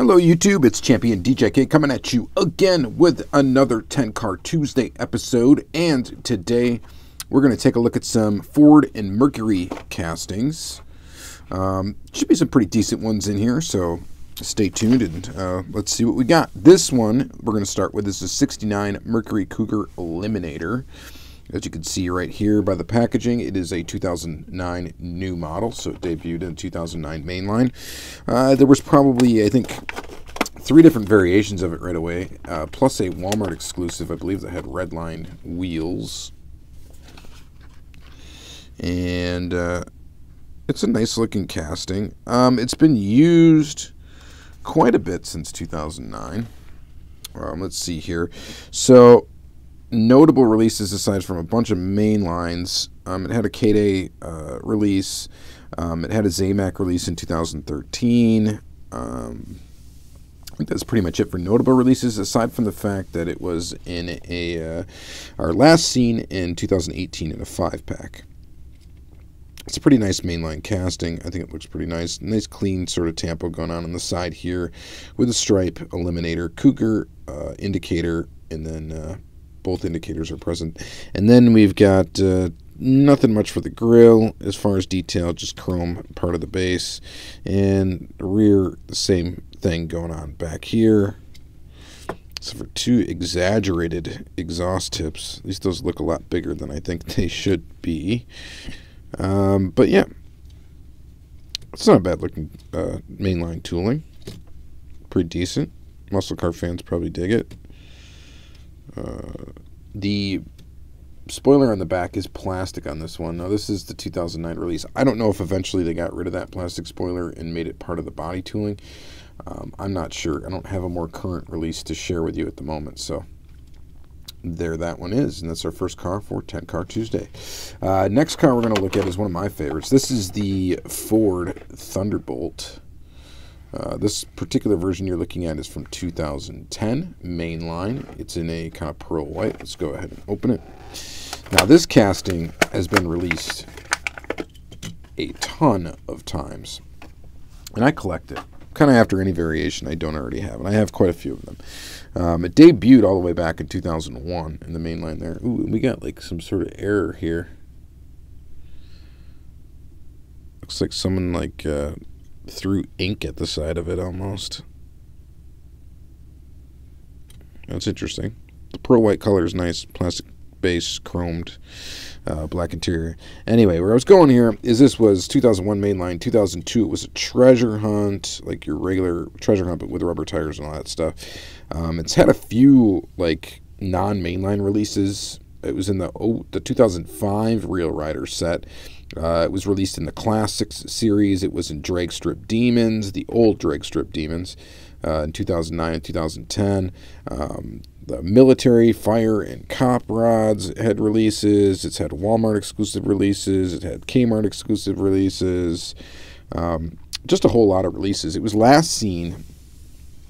Hello, YouTube. It's Champion DJK coming at you again with another 10 Car Tuesday episode. And today we're going to take a look at some Ford and Mercury castings. Um, should be some pretty decent ones in here, so stay tuned and uh, let's see what we got. This one we're going to start with this is a 69 Mercury Cougar Eliminator. As you can see right here by the packaging, it is a 2009 new model, so it debuted in 2009 mainline. Uh, there was probably, I think, three different variations of it right away, uh, plus a Walmart exclusive, I believe, that had redline wheels. And uh, it's a nice looking casting. Um, it's been used quite a bit since 2009. Um, let's see here. So notable releases aside from a bunch of main lines. Um, it had a K-Day uh, release. Um, it had a Zamac release in 2013. Um, I think that's pretty much it for notable releases, aside from the fact that it was in a uh, our last scene in 2018 in a five pack. It's a pretty nice mainline casting. I think it looks pretty nice. Nice clean sort of tampo going on on the side here with a stripe eliminator, cougar uh, indicator, and then uh, both indicators are present. And then we've got uh, nothing much for the grill as far as detail, just chrome part of the base. And rear, the same thing going on back here. So for two exaggerated exhaust tips, at least those look a lot bigger than I think they should be. Um, but yeah, it's not a bad looking uh, mainline tooling. Pretty decent. Muscle car fans probably dig it. Uh, the spoiler on the back is plastic on this one. Now, this is the 2009 release. I don't know if eventually they got rid of that plastic spoiler and made it part of the body tooling. Um, I'm not sure. I don't have a more current release to share with you at the moment, so there that one is. And that's our first car for 10 Car Tuesday. Uh, next car we're going to look at is one of my favorites. This is the Ford Thunderbolt. Uh, this particular version you're looking at is from 2010, mainline. It's in a kind of pearl white. Let's go ahead and open it. Now, this casting has been released a ton of times, and I collect it kind of after any variation I don't already have, and I have quite a few of them. Um, it debuted all the way back in 2001 in the mainline there. Ooh, we got like some sort of error here. Looks like someone like uh, threw ink at the side of it almost. That's interesting. The pearl white color is nice, plastic base, chromed, uh, black interior. Anyway, where I was going here is this was 2001 mainline, 2002 it was a treasure hunt, like your regular treasure hunt, but with rubber tires and all that stuff. Um, it's had a few like non-mainline releases. It was in the oh, the 2005 Real Rider set. Uh, it was released in the Classics series. It was in Drag Strip Demons, the old Drag Strip Demons, uh, in 2009 and 2010. Um, the military, fire, and cop rods had releases. It's had Walmart exclusive releases. It had Kmart exclusive releases. Um, just a whole lot of releases. It was last seen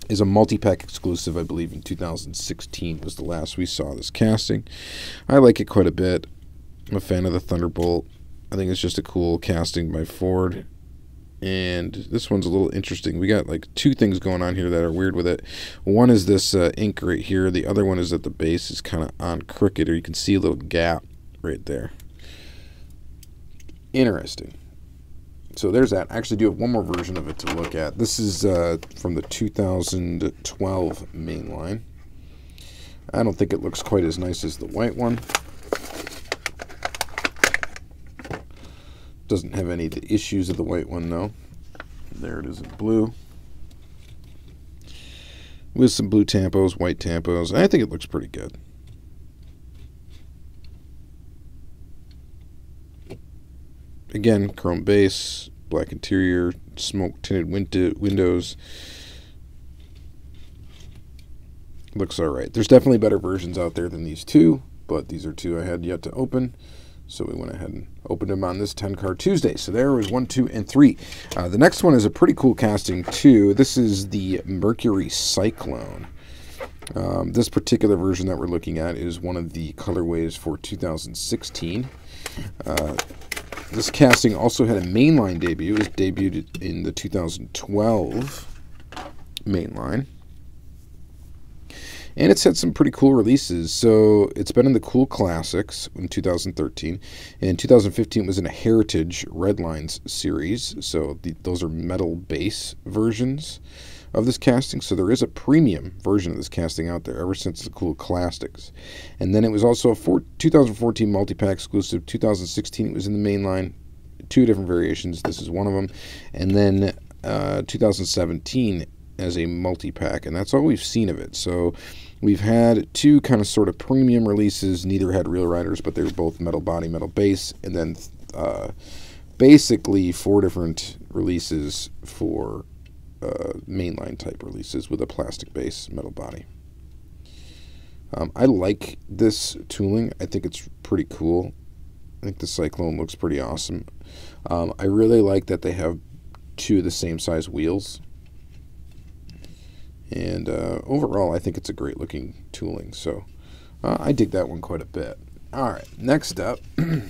is a multi-pack exclusive, I believe, in 2016 was the last we saw this casting. I like it quite a bit. I'm a fan of the Thunderbolt. I think it's just a cool casting by Ford. And this one's a little interesting. We got like two things going on here that are weird with it. One is this uh, ink right here. The other one is that the base is kind of on crooked, or you can see a little gap right there. Interesting. So there's that. I actually do have one more version of it to look at. This is uh, from the 2012 mainline. I don't think it looks quite as nice as the white one. Doesn't have any of the issues of the white one, though. There it is in blue. With some blue tampos, white tampos. I think it looks pretty good. Again, chrome base, black interior, smoke tinted window windows. Looks alright. There's definitely better versions out there than these two, but these are two I had yet to open. So we went ahead and opened them on this 10 car Tuesday. So there was one, two, and three. Uh, the next one is a pretty cool casting, too. This is the Mercury Cyclone. Um, this particular version that we're looking at is one of the colorways for 2016. Uh, this casting also had a mainline debut. It was debuted in the 2012 mainline. And it's had some pretty cool releases. So it's been in the Cool Classics in 2013. and 2015, was in a Heritage Redlines series. So the, those are metal base versions of this casting. So there is a premium version of this casting out there ever since the Cool Classics. And then it was also a four, 2014 multi-pack exclusive. 2016, it was in the mainline. Two different variations. This is one of them. And then uh, 2017 as a multi-pack, and that's all we've seen of it. So we've had two kind of sort of premium releases. Neither had real riders, but they were both metal body, metal base, and then uh, basically four different releases for uh, mainline type releases with a plastic base, metal body. Um, I like this tooling. I think it's pretty cool. I think the Cyclone looks pretty awesome. Um, I really like that they have two of the same size wheels. And uh, overall, I think it's a great looking tooling. So uh, I dig that one quite a bit. All right, next up, we're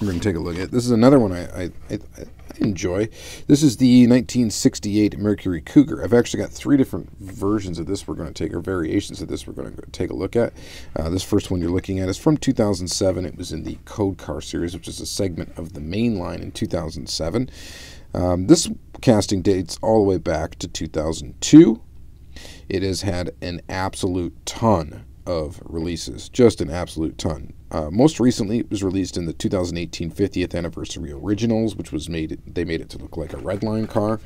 going to take a look at. This is another one I, I, I, I, enjoy. This is the 1968 Mercury Cougar. I've actually got three different versions of this we're going to take, or variations of this we're going to take a look at. Uh, this first one you're looking at is from 2007. It was in the Code Car series, which is a segment of the main line in 2007. Um, this casting dates all the way back to 2002. It has had an absolute ton of releases, just an absolute ton. Uh, most recently, it was released in the 2018 50th anniversary originals, which was made. They made it to look like a Redline car,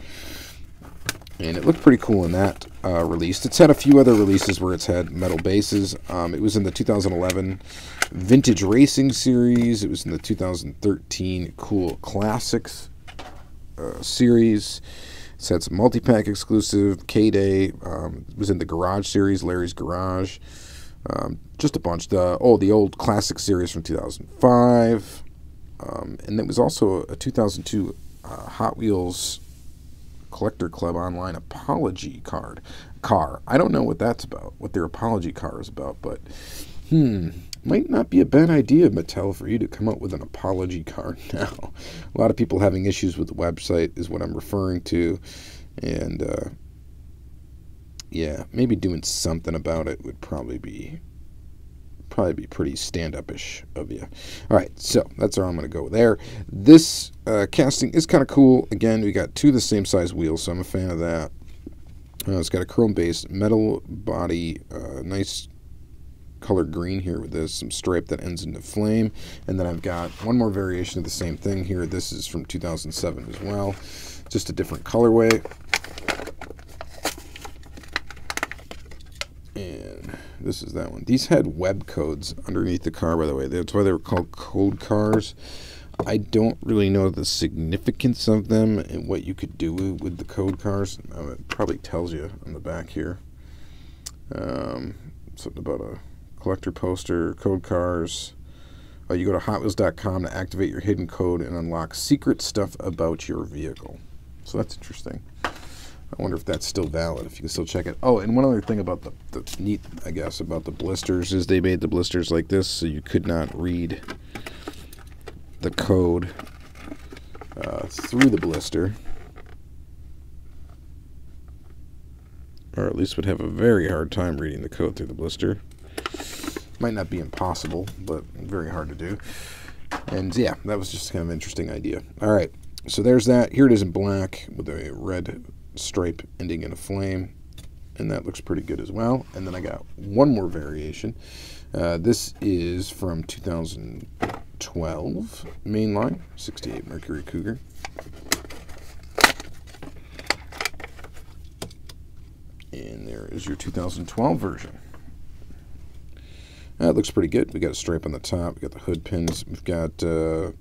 and it looked pretty cool in that uh, release. It's had a few other releases where it's had metal bases. Um, it was in the 2011 Vintage Racing series. It was in the 2013 Cool Classics uh, series. Some multi-pack exclusive. K-Day um, was in the Garage series, Larry's Garage. Um, just a bunch. The oh, the old classic series from 2005, um, and it was also a 2002 uh, Hot Wheels Collector Club online apology card car. I don't know what that's about, what their apology car is about, but hmm, might not be a bad idea, Mattel, for you to come up with an apology card now. a lot of people having issues with the website is what I'm referring to, and uh, yeah, maybe doing something about it would probably be probably be pretty stand-up-ish of you. All right, so that's where I'm going to go there. This uh, casting is kind of cool. Again, we got two the same size wheels, so I'm a fan of that. Uh, it's got a chrome base, metal body, uh, nice colored green here with this, some stripe that ends into flame. And then I've got one more variation of the same thing here. This is from 2007 as well. Just a different colorway. And this is that one. These had web codes underneath the car, by the way. That's why they were called code cars. I don't really know the significance of them and what you could do with the code cars. Uh, it probably tells you on the back here. Um, something about a collector poster, code cars. Uh, you go to hotwheels.com to activate your hidden code and unlock secret stuff about your vehicle. So that's interesting. I wonder if that's still valid, if you can still check it. Oh, and one other thing about the, the neat, I guess, about the blisters is they made the blisters like this so you could not read the code uh, through the blister. Or at least would have a very hard time reading the code through the blister. Might not be impossible, but very hard to do. And yeah, that was just kind of interesting idea. All right, so there's that. Here it is in black with a red stripe ending in a flame. And that looks pretty good as well. And then I got one more variation. Uh, this is from 2012 mainline 68 Mercury Cougar. And there is your 2012 version. That looks pretty good. We got a stripe on the top. We got the hood pins. We've got uh,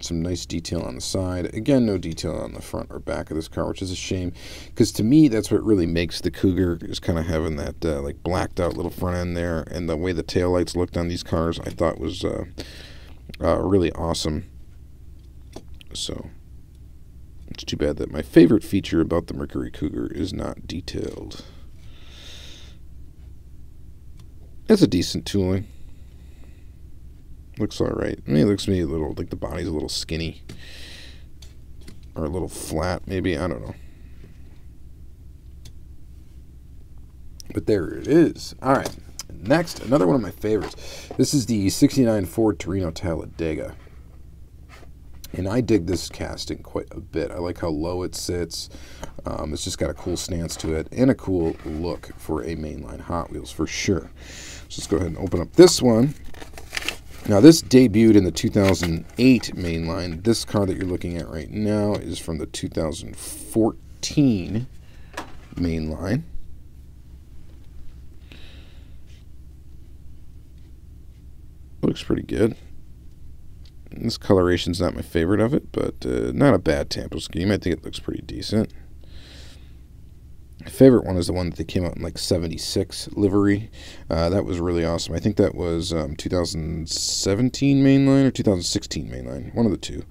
some nice detail on the side. Again, no detail on the front or back of this car, which is a shame. Because to me, that's what really makes the Cougar is kind of having that uh, like blacked out little front end there, and the way the tail lights looked on these cars, I thought was uh, uh, really awesome. So it's too bad that my favorite feature about the Mercury Cougar is not detailed. It's a decent tooling. Looks alright. I mean, it looks me a little, like the body's a little skinny. Or a little flat, maybe. I don't know. But there it is. All right. Next, another one of my favorites. This is the 69 Ford Torino Talladega. And I dig this casting quite a bit. I like how low it sits. Um, it's just got a cool stance to it and a cool look for a mainline Hot Wheels for sure. So let's go ahead and open up this one. Now this debuted in the 2008 mainline. This car that you're looking at right now is from the 2014 mainline. Looks pretty good. This coloration's not my favorite of it, but uh, not a bad Tampo scheme. I think it looks pretty decent. Favorite one is the one that they came out in like 76 livery. Uh, that was really awesome. I think that was um, 2017 mainline or 2016 mainline, one of the two.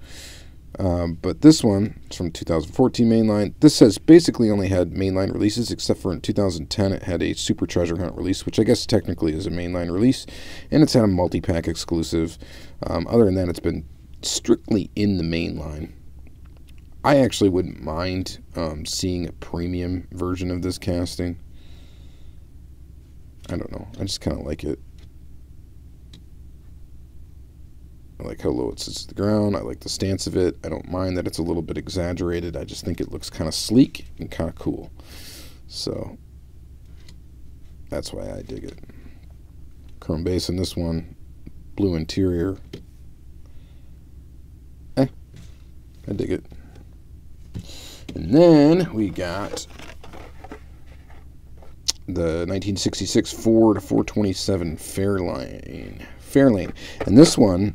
Um, but this one is from 2014 mainline. This has basically only had mainline releases, except for in 2010 it had a Super Treasure Hunt release, which I guess technically is a mainline release, and it's had a multi-pack exclusive. Um, other than that, it's been strictly in the mainline. I actually wouldn't mind um, seeing a premium version of this casting. I don't know. I just kind of like it. I like how low it sits to the ground. I like the stance of it. I don't mind that it's a little bit exaggerated. I just think it looks kind of sleek and kind of cool. So that's why I dig it. Chrome base in this one. Blue interior. Eh, I dig it. And then we got the 1966 Ford 427 Fairlane. Fairlane. And this one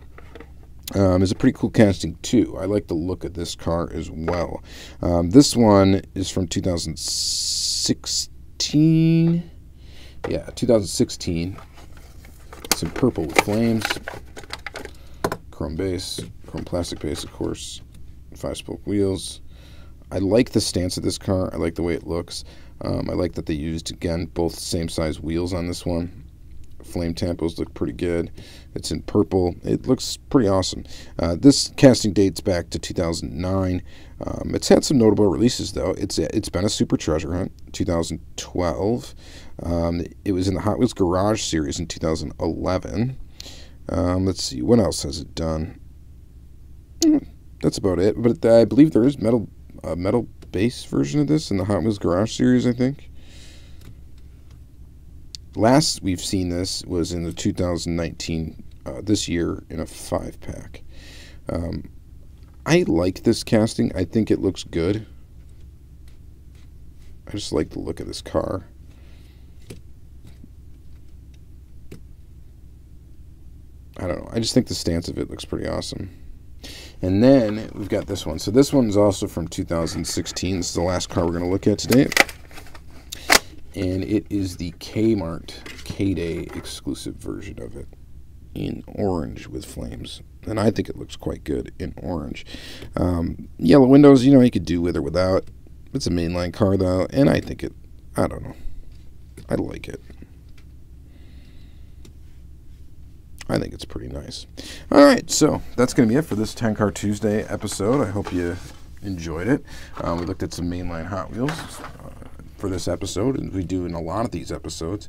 um, is a pretty cool casting too. I like the look of this car as well. Um, this one is from 2016. Yeah, 2016. It's in purple with flames. Chrome base, chrome plastic base, of course. Five spoke wheels. I like the stance of this car. I like the way it looks. Um, I like that they used, again, both same size wheels on this one flame tampos look pretty good. It's in purple. It looks pretty awesome. Uh, this casting dates back to 2009. Um, it's had some notable releases though. It's it's been a super treasure hunt. 2012. Um, it was in the Hot Wheels Garage series in 2011. Um, let's see what else has it done. Mm, that's about it. But I believe there is metal a metal base version of this in the Hot Wheels Garage series. I think. Last we've seen this was in the 2019, uh, this year, in a five pack. Um, I like this casting. I think it looks good. I just like the look of this car. I don't know. I just think the stance of it looks pretty awesome. And then we've got this one. So this one's also from 2016. This is the last car we're going to look at today and it is the Kmart K-Day exclusive version of it in orange with flames. And I think it looks quite good in orange. Um, yellow windows, you know, you could do with or without. It's a mainline car, though, and I think it, I don't know. I like it. I think it's pretty nice. All right, so that's going to be it for this 10 Car Tuesday episode. I hope you enjoyed it. Um, we looked at some mainline Hot Wheels for this episode, and we do in a lot of these episodes.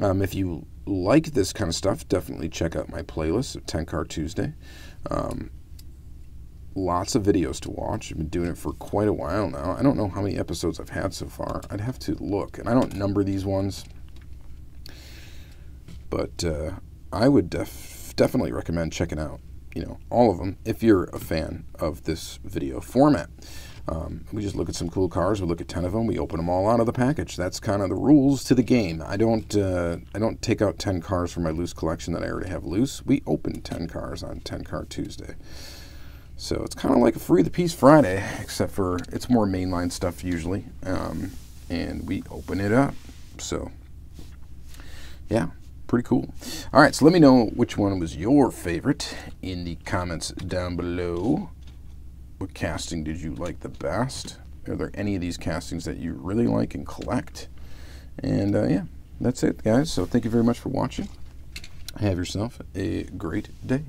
Um, if you like this kind of stuff, definitely check out my playlist of 10 Car Tuesday. Um, lots of videos to watch. I've been doing it for quite a while now. I don't know how many episodes I've had so far. I'd have to look, and I don't number these ones, but uh, I would def- definitely recommend checking out, you know, all of them if you're a fan of this video format. Um, we just look at some cool cars. We look at ten of them. We open them all out of the package. That's kind of the rules to the game. I don't uh, I don't take out ten cars from my loose collection that I already have loose. We open ten cars on Ten Car Tuesday. So it's kind of like a free the piece Friday, except for it's more mainline stuff usually, um, and we open it up. So yeah, pretty cool. All right, so let me know which one was your favorite in the comments down below. What casting did you like the best? Are there any of these castings that you really like and collect? And uh, yeah, that's it, guys. So thank you very much for watching. Have yourself a great day.